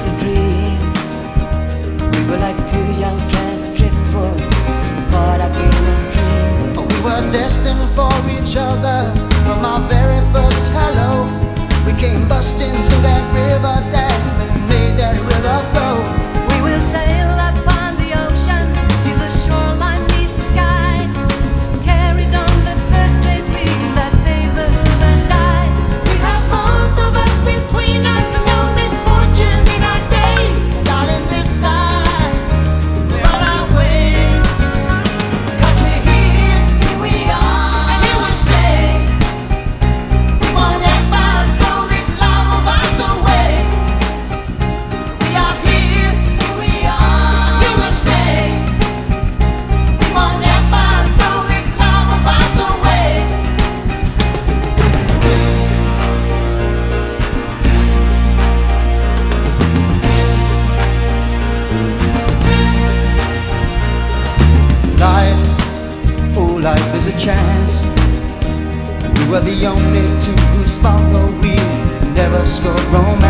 was a dream. We were like two young strands of driftwood Caught up in a stream. We were destined for each other From our very first hello. life is a chance. You we were the only two who spun the wheel and scored romance.